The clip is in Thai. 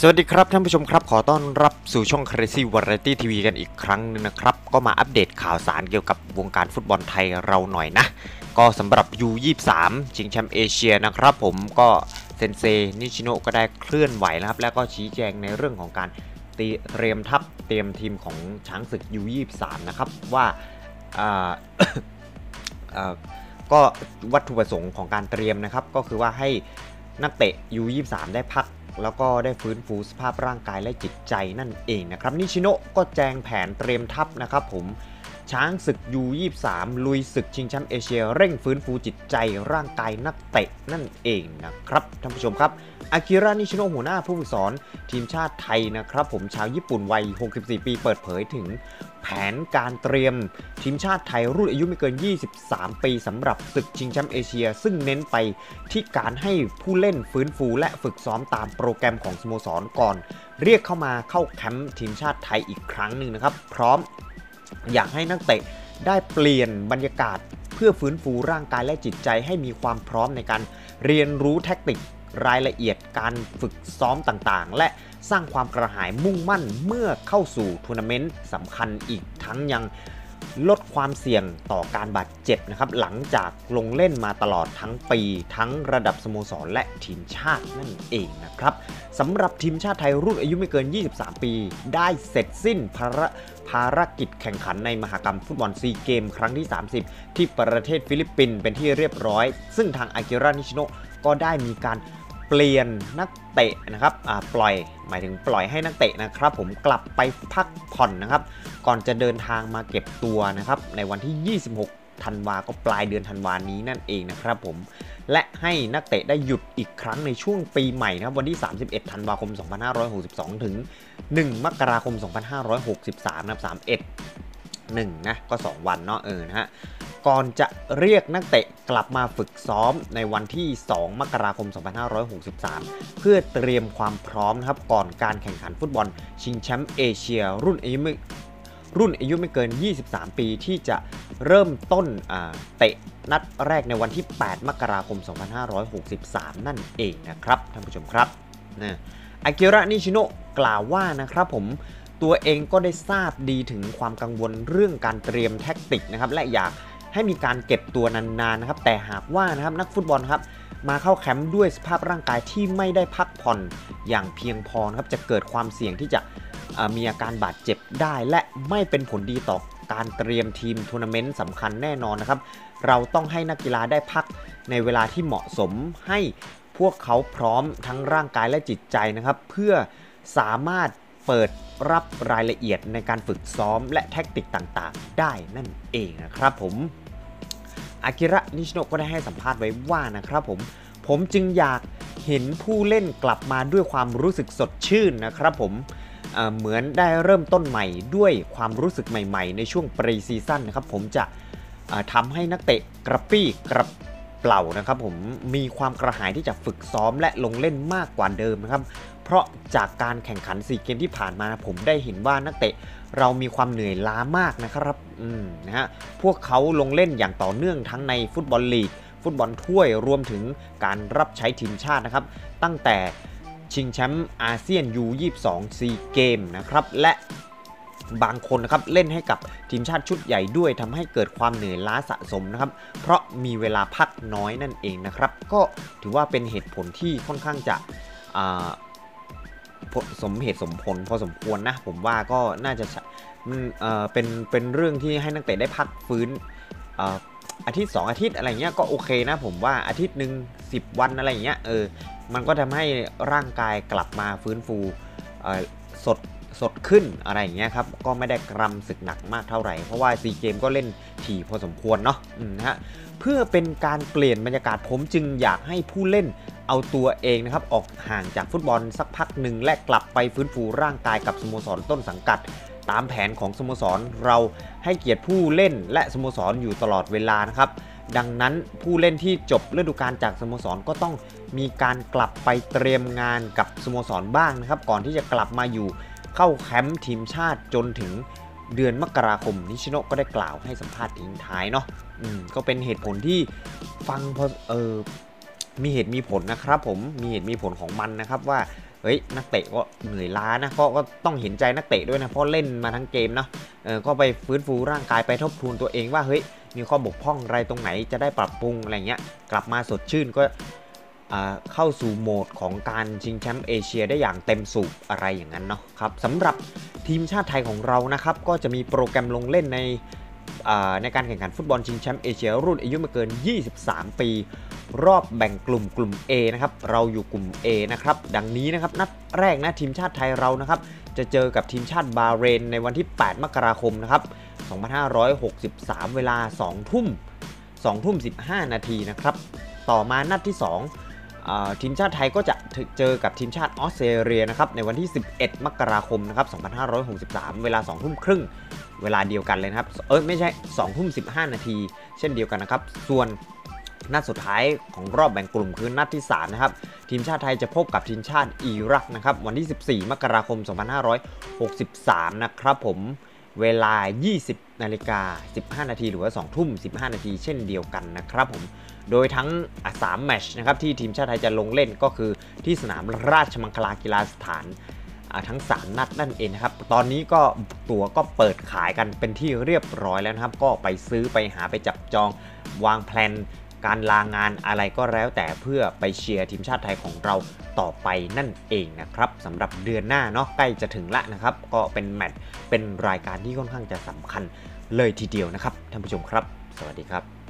สวัสดีครับท่านผู้ชมครับขอต้อนรับสู่ช่อง Crazy Variety TV กันอีกครั้งหนึงนะครับ ก็มาอัปเดตข่าวสารเกี่ยวกับวงการฟุตบอลไทยเราหน่อยนะ ก็สำหรับ U23 ชิงแชมป์เอเชียนะครับผมก็เซนเซนิชิโนก็ได้เคลื่อนไหวนะครับ แล้วก็ชี้แจงในเรื่องของการเตรียมทัพเตรียมทีมของช้างศึก U23 นะครับว่าก็วัตถุประสงค์ของการเตรียมนะครับ ก็คือว่าให้นักเตะ U23 ได้พัก แล้วก็ได้ฟื้นฟูสภาพร่างกายและจิตใจนั่นเองนะครับนิชิโนะก็แจงแผนเตรียมทัพนะครับผม ช้างศึก U23 ลุยศึกชิงแชมป์เอเชีย เร่งฟื้นฟูจิตใจร่างกายนักเตะนั่นเองนะครับท่านผู้ชมครับอากิระนิชิโนหัวหน้าผู้ฝึกสอนทีมชาติไทยนะครับผมชาวญี่ปุ่นวัย 64 ปีเปิดเผยถึงแผนการเตรียมทีมชาติไทยรุ่นอายุไม่เกิน 23 ปีสำหรับศึกชิงแชมป์เอเชีย ซึ่งเน้นไปที่การให้ผู้เล่นฟื้นฟูและฝึกซ้อมตามโปรแกรมของสโมสรก่อน เรียกเข้ามาเข้าแคมป์ทีมชาติไทยอีกครั้งหนึ่งนะครับ พร้อม อยากให้นักเตะได้เปลี่ยนบรรยากาศเพื่อฟื้นฟูร่างกายและจิตใจให้มีความพร้อมในการเรียนรู้แท็กติกรายละเอียดการฝึกซ้อมต่างๆ และสร้างความกระหายมุ่งมั่นเมื่อเข้าสู่ทัวร์นาเมนต์สำคัญอีกทั้งยัง ลดความเสี่ยงต่อการบาดเจ็บนะครับหลังจากลงเล่นมาตลอดทั้งปี ทั้งระดับสโมสรและทีมชาตินั่นเองนะครับสำหรับทีมชาติไทยรุ่นอายุไม่เกิน 23 ปี ได้เสร็จสิ้นภาระภารกิจแข่งขันในมหกรรมฟุตบอลซีเกมครั้งที่ 30 ที่ประเทศฟิลิปปินส์เป็นที่เรียบร้อย ซึ่งทางอากิระนิชิโนก็ได้มีการ เปลี่ยนนักเตะนะครับปล่อยหมายถึงปล่อยให้นักเตะนะครับ ผมกลับไปพักผ่อนนะครับ ก่อนจะเดินทางมาเก็บตัวนะครับ ในวันที่ 26 ธันวาก็ปลายเดือนธันวานี้นั่นเองนะครับผมและให้นักเตะได้หยุดอีกครั้งในช่วงปีใหม่นะครับวันที่ 31 ธันวาคม 2562 ถึง 1 มกราคม 2563 นะครับ 31 1 นะ ก็ 2 วันเนาะเออนะฮะ ก่อนจะเรียกนักเตะกลับมาฝึกซ้อมในวันที่ 2 มกราคม 2563 เพื่อเตรียมความพร้อมนะครับก่อนการแข่งขันฟุตบอล ชิงแชมป์เอเชีย รุ่นอายุไม่รุ่นอายุไม่เกิน 23 ปีที่จะเริ่มต้นเตะนัดแรกในวันที่ 8 มกราคม 2563 นั่นเองนะครับท่านผู้ชมครับนะอากิระนิชิโนะกล่าวว่านะครับผมตัวเองก็ได้ทราบดีถึงความกังวลเรื่องการเตรียมแท็กติกนะครับและอยาก ให้มีการเก็บตัวนานๆนะครับ แต่หากว่านะครับนักฟุตบอลครับมาเข้าแคมป์ด้วยสภาพร่างกายที่ไม่ได้พักผ่อนอย่างเพียงพอนะครับจะเกิดความเสี่ยงที่จะมีอาการบาดเจ็บได้ และไม่เป็นผลดีต่อการเตรียมทีมทัวร์นาเมนต์สำคัญแน่นอนนะครับ เราต้องให้นักกีฬาได้พักในเวลาที่เหมาะสมให้พวกเขาพร้อมทั้งร่างกายและจิตใจนะครับ เพื่อสามารถเปิดรับรายละเอียดในการฝึกซ้อมและแท็กติกต่างๆ ได้นั่นเองนะครับผม อากิระนิชิโนะก็ได้ให้สัมภาษณ์ไว้ว่านะครับผม ผมจึงอยากเห็นผู้เล่นกลับมาด้วยความรู้สึกสดชื่นนะครับผมเเหมือนได้เริ่มต้นใหม่ด้วยความรู้สึกใหม่ๆ ในช่วงปรีซีซั่นนะครับผมจะทำให้นักเตะกระปี้กระเปล่านะครับผมมีความกระหายที่จะฝึกซ้อมและลงเล่นมากกว่าเดิมนะครับ เพราะจากการแข่งขัน4เกมที่ผ่านมาผมได้เห็นว่านักเตะเรามีความเหนื่อยล้ามากนะครับอืมนะฮะพวกเขาลงเล่นอย่างต่อเนื่องทั้งในฟุตบอลลีก ฟุตบอลถ้วยรวมถึงการรับใช้ทีมชาตินะครับ ตั้งแต่ชิงแชมป์อาเซียน U22 ซีเกมนะครับและบางคนนะครับเล่นให้กับทีมชาติชุดใหญ่ด้วยทำให้เกิดความเหนื่อยล้าสะสมนะครับ เพราะมีเวลาพักน้อยนั่นเองนะครับ ก็ถือว่าเป็นเหตุผลที่ค่อนข้างจะ สมเหตุสมผลพอสมควรนะ ผมว่าก็น่าจะเออเป็นเป็นเรื่องที่ให้นักเตะได้พักฟื้นอาทิตย์ 2 อาทิตย์อะไรเงี้ยก็โอเคนะผมว่าอาทิตย์หนึ่ง10 วันอะไรเงี้ยเออมันก็ทำให้ร่างกายกลับมาฟื้นฟูสด สดขึ้นอะไรอย่างเงี้ยครับ ก็ไม่ได้กรำศึกหนักมากเท่าไหร่ เพราะว่าซีเกมก็เล่นถี่พอสมควรเนาะนะฮะเพื่อเป็นการเปลี่ยนบรรยากาศผมจึงอยากให้ผู้เล่นเอาตัวเองนะครับ ออกห่างจากฟุตบอลสักพักหนึ่งและกลับไปฟื้นฟูร่างกายกับสโมสรต้นสังกัด ตามแผนของสโมสรเราให้เกียรติผู้เล่นและสโมสรอยู่ตลอดเวลานะครับดังนั้นผู้เล่นที่จบฤดูกาลจากสโมสรก็ต้องมีการกลับไปเตรียมงานกับสโมสรบ้างนะครับ ก่อนที่จะกลับมาอยู่ เข้าแคมป์ทีมชาติจนถึงเดือนมกราคมนิชิโนก็ได้กล่าวให้สัมภาษณ์ทิ้งท้ายเนาะอืมก็เป็นเหตุผลที่ฟังพอเออมีเหตุมีผลนะครับผมมีเหตุมีผลของมันนะครับว่าเฮ้ยนักเตะก็เหนื่อยล้านะก็ก็ต้องเห็นใจนักเตะด้วยนะเพราะเล่นมาทั้งเกมเนาะเออก็ไปฟื้นฟูร่างกายไปทบทวนตัวเองว่าเฮ้ยมีข้อบกพร่องอะไรตรงไหนจะได้ปรับปรุงอะไรเงี้ยกลับมาสดชื่นก็ เข้าสู่โหมดของการชิงแชมป์เอเชียได้อย่างเต็มสูบอะไรอย่างนั้นเนาะครับสำหรับทีมชาติไทยของเรานะครับก็จะมีโปรแกรมลงเล่นในในการแข่งขันฟุตบอลชิงแชมป์เอเชียรุ่นอายุไม่เกิน 23 ปี รอบแบ่งกลุ่มกลุ่ม A นะครับเราอยู่กลุ่ม A นะครับดังนี้นะครับนัดแรกนะทีมชาติไทยเรานะครับจะเจอกับทีมชาติบาเรนในวันที่ 8 มกราคมนะครับ2563 เวลา 2 ทุ่ม 2 ทุ่ม 15 นาทีนะครับต่อมานัดที่ 2 ทีมชาติไทยก็จะเจอกับทีมชาติออสเตรเลียนะครับในวันที่ 11 มกราคมนะครับ2563 เวลา 2 ทุ่มครึ่งเวลาเดียวกันเลยนะครับ เอ้ยไม่ใช่ 2 ทุ่ม 15 นาที เช่นเดียวกันนะครับ ส่วนนัดสุดท้ายของรอบแบ่งกลุ่มคือนัดที่ 3 นะครับ ทีมชาติไทยจะพบกับทีมชาติอิรักนะครับ วันที่ 14 มกราคม 2563 นะครับผม เวลา 20นาฬิกา15 นาทีหรือว่า 2 ทุ่ม 15 นาทีเช่นเดียวกันนะครับผม โดยทั้ง 3 แมตช์นะครับที่ทีมชาติไทยจะลงเล่นก็คือที่สนามราชมังคลากีฬาสถานทั้ง 3 นัดนั่นเองนะครับ ตอนนี้ก็ตั๋วก็เปิดขายกันเป็นที่เรียบร้อยแล้วนะครับ ก็ไปซื้อไปหาไปจับจองวางแผน การลางานอะไรก็แล้วแต่เพื่อไปเชียร์ทีมชาติไทยของเราต่อไปนั่นเองนะครับสำหรับเดือนหน้าเนาะใกล้จะถึงละนะครับ ก็เป็นแมตช์เป็นรายการที่ค่อนข้างจะสำคัญเลยทีเดียวนะครับท่านผู้ชมครับ สวัสดีครับ